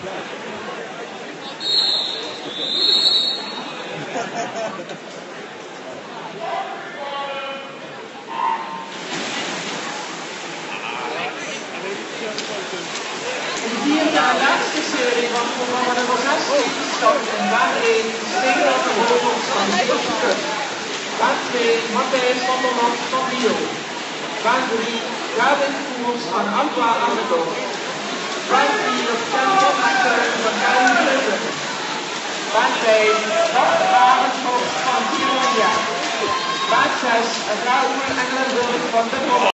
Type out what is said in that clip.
vier jaar laatste serie van het programma nummer 16 start en daarin Stefan de van de Cup. 2 Matthijs van de Land van Bio. Baan 3 David Koers van Aqua aan de 5 Bart Arendshoff van. Baan 6 Raoul Engelenburg van de.